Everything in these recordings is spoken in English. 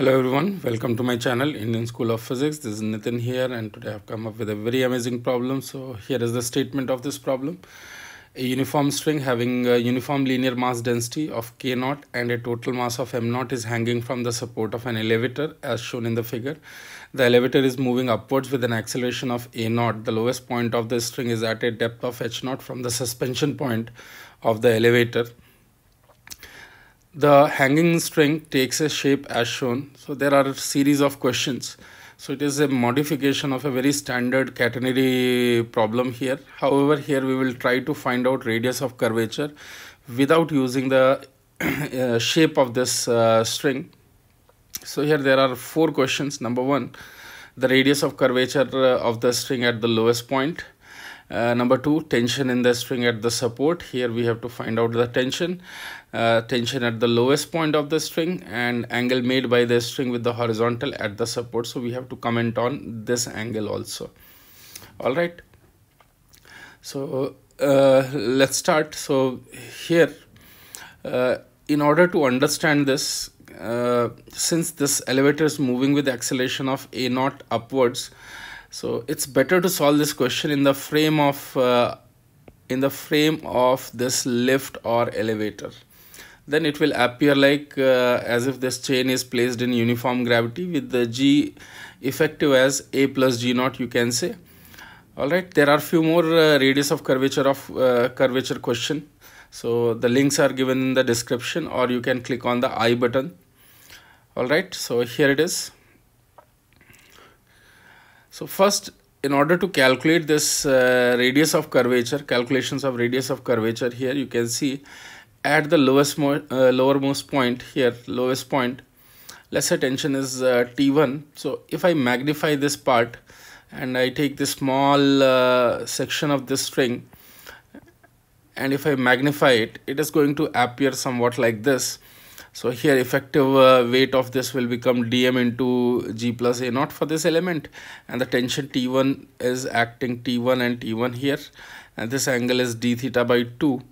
Hello everyone, welcome to my channel Indian School of Physics. This is Nitin here and today I've come up with a very amazing problem. So here is the statement of this problem. A uniform string having a uniform linear mass density of k naught and a total mass of m naught is hanging from the support of an elevator as shown in the figure. The elevator is moving upwards with an acceleration of a naught. The lowest point of the string is at a depth of h naught from the suspension point of the elevator the hanging string takes a shape as shown. So there are a series of questions. So it is a modification of a very standard catenary problem here. However here we will try to find out radius of curvature without using the uh, shape of this uh, string. So here there are four questions. Number one the radius of curvature uh, of the string at the lowest point uh, number two, tension in the string at the support. Here we have to find out the tension. Uh, tension at the lowest point of the string and angle made by the string with the horizontal at the support. So we have to comment on this angle also. All right. So uh, let's start. So here, uh, in order to understand this, uh, since this elevator is moving with acceleration of a naught upwards, so it's better to solve this question in the frame of uh, in the frame of this lift or elevator. Then it will appear like uh, as if this chain is placed in uniform gravity with the g effective as a plus g naught you can say. All right there are few more uh, radius of curvature of uh, curvature question. So the links are given in the description or you can click on the i button. All right so here it is so first, in order to calculate this uh, radius of curvature, calculations of radius of curvature here, you can see at the lowest mo uh, lowermost point here, lowest point, let's say tension is uh, T1. So if I magnify this part and I take this small uh, section of this string and if I magnify it, it is going to appear somewhat like this so here effective uh, weight of this will become dm into g plus a naught for this element. And the tension t1 is acting t1 and t1 here. And this angle is d theta by 2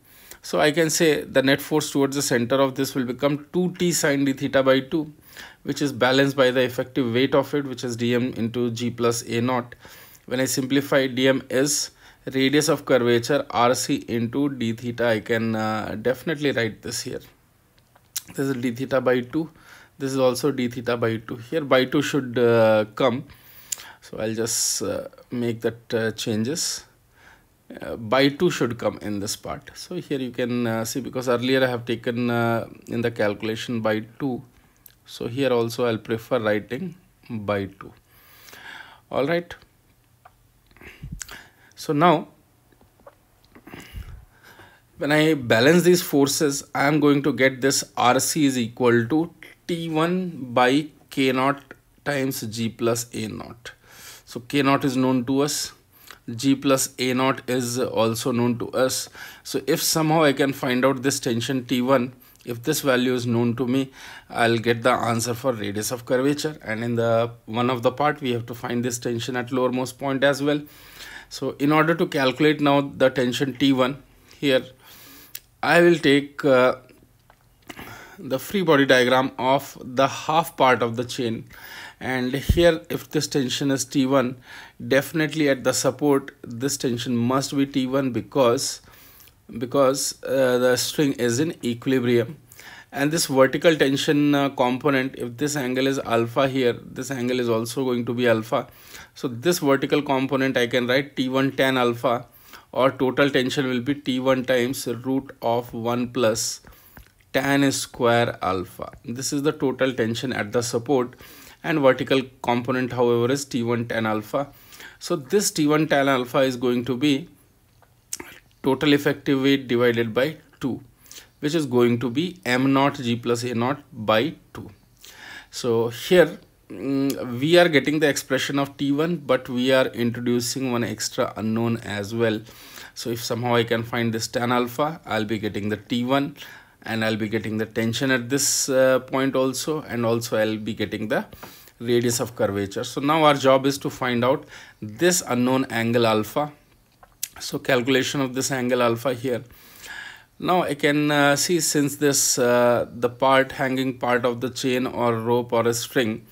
so i can say the net force towards the center of this will become 2t sine d theta by 2 which is balanced by the effective weight of it which is dm into g plus a naught. When i simplify dm is radius of curvature rc into d theta. I can uh, definitely write this here this is d theta by 2 this is also d theta by 2 here by 2 should uh, come. So i'll just uh, make that uh, changes. Uh, by 2 should come in this part. So here you can uh, see because earlier i have taken uh, in the calculation by 2 so here also i'll prefer writing by 2 all right. So now when I balance these forces, I am going to get this RC is equal to T1 by K naught times G plus A naught. So K naught is known to us. G plus A naught is also known to us. So if somehow I can find out this tension T1, if this value is known to me, I'll get the answer for radius of curvature. And in the one of the part, we have to find this tension at lowermost point as well. So in order to calculate now the tension T1 here, I will take uh, the free body diagram of the half part of the chain. And here if this tension is T1 definitely at the support this tension must be T1 because because uh, the string is in equilibrium. And this vertical tension uh, component if this angle is alpha here this angle is also going to be alpha. So this vertical component I can write T1 tan alpha or total tension will be T1 times root of 1 plus tan square alpha. This is the total tension at the support and vertical component however is T1 tan alpha. So this T1 tan alpha is going to be total effective weight divided by 2 which is going to be m naught g plus a naught by 2. So here Mm, we are getting the expression of t1 but we are introducing one extra unknown as well. So if somehow i can find this tan alpha i'll be getting the t1 and i'll be getting the tension at this uh, point also and also i'll be getting the radius of curvature. So now our job is to find out this unknown angle alpha. So calculation of this angle alpha here. Now I can uh, see since this uh, the part hanging part of the chain or rope or a string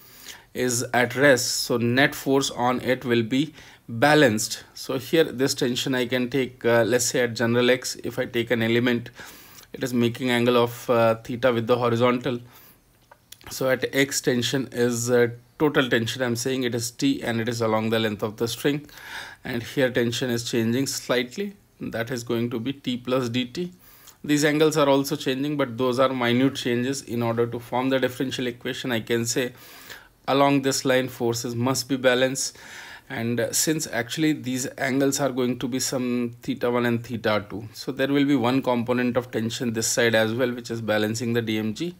is at rest. So net force on it will be balanced. So here this tension I can take uh, let's say at general X. If I take an element it is making angle of uh, theta with the horizontal. So at X tension is uh, total tension. I'm saying it is T and it is along the length of the string. And here tension is changing slightly. That is going to be T plus dt these angles are also changing but those are minute changes in order to form the differential equation. I can say along this line forces must be balanced. And uh, since actually these angles are going to be some theta 1 and theta 2 so there will be one component of tension this side as well which is balancing the dmg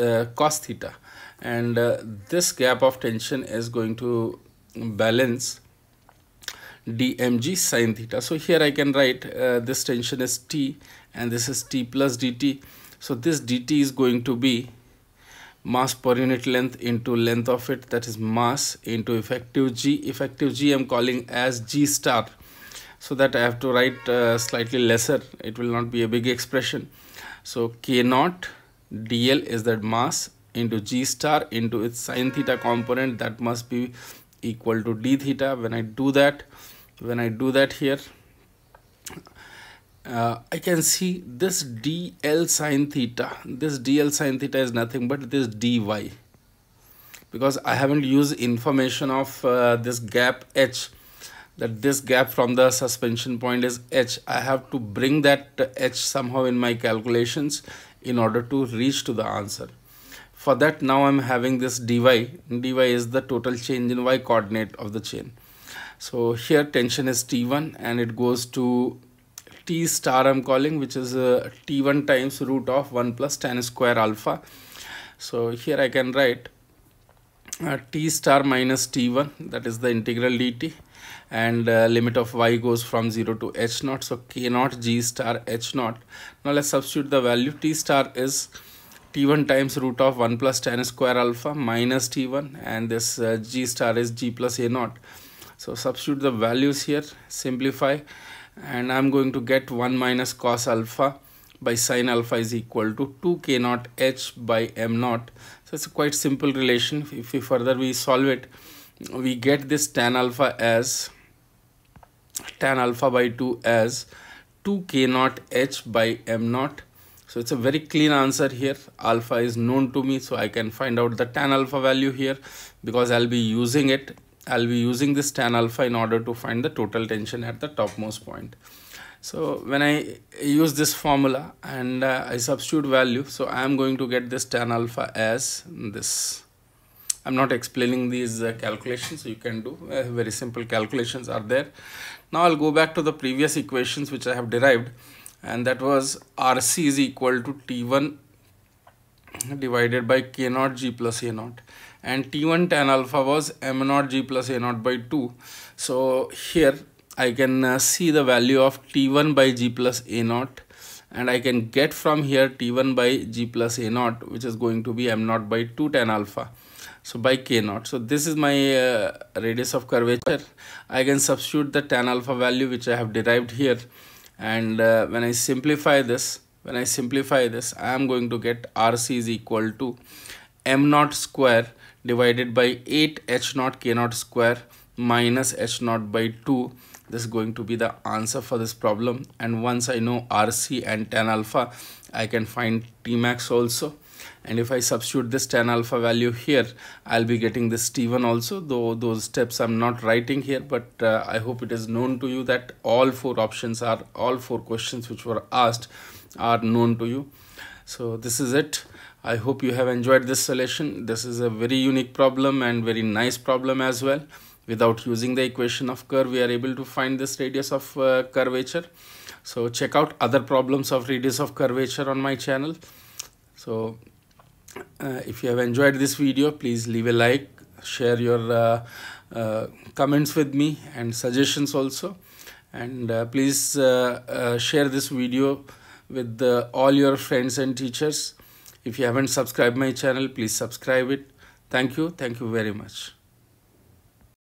uh, cos theta. And uh, this gap of tension is going to balance dmg sine theta. So here i can write uh, this tension is t and this is t plus dt so this dt is going to be mass per unit length into length of it that is mass into effective g effective g i'm calling as g star. So that i have to write uh, slightly lesser. It will not be a big expression. So k naught dl is that mass into g star into its sine theta component. That must be equal to d theta. When i do that when i do that here uh, I can see this dl sine theta. This dl sine theta is nothing but this dy because I haven't used information of uh, this gap h that this gap from the suspension point is h. I have to bring that h somehow in my calculations in order to reach to the answer. For that now I'm having this dy dy is the total change in y coordinate of the chain. So here tension is t1 and it goes to t star I'm calling which is uh, t1 times root of 1 plus tan square alpha. So here I can write uh, t star minus t1 that is the integral dt and uh, limit of y goes from 0 to h naught so k naught g star h naught now let's substitute the value. T star is t1 times root of 1 plus tan square alpha minus t1 and this uh, g star is g plus a naught. So substitute the values here simplify and I'm going to get 1 minus cos alpha by sine alpha is equal to 2 k naught h by m naught. So it's a quite simple relation. If we further we solve it we get this tan alpha as tan alpha by 2 as 2 k naught h by m naught. So it's a very clean answer here. Alpha is known to me so I can find out the tan alpha value here because I'll be using it I'll be using this tan alpha in order to find the total tension at the topmost point. So when I use this formula and uh, I substitute value, so I am going to get this tan alpha as this. I'm not explaining these uh, calculations, you can do uh, very simple calculations are there. Now I'll go back to the previous equations which I have derived and that was RC is equal to T1 divided by K naught G plus A naught and T1 tan alpha was m naught g plus a naught by 2. So here I can uh, see the value of T1 by g plus a naught and I can get from here T1 by g plus a naught which is going to be m naught by 2 tan alpha. So by k naught. So this is my uh, radius of curvature. I can substitute the tan alpha value which I have derived here and uh, when I simplify this when I simplify this I am going to get RC is equal to m naught square divided by 8 h naught k naught square minus h naught by 2 this is going to be the answer for this problem. And once I know RC and tan alpha I can find Tmax also. And if I substitute this tan alpha value here I'll be getting this T1 also though those steps I'm not writing here but uh, I hope it is known to you that all four options are all four questions which were asked are known to you. So this is it I hope you have enjoyed this solution. This is a very unique problem and very nice problem as well. Without using the equation of curve, we are able to find this radius of uh, curvature. So check out other problems of radius of curvature on my channel. So uh, if you have enjoyed this video, please leave a like, share your uh, uh comments with me and suggestions also. And uh, please uh, share this video with all your friends and teachers if you haven't subscribed my channel please subscribe it. Thank you. Thank you very much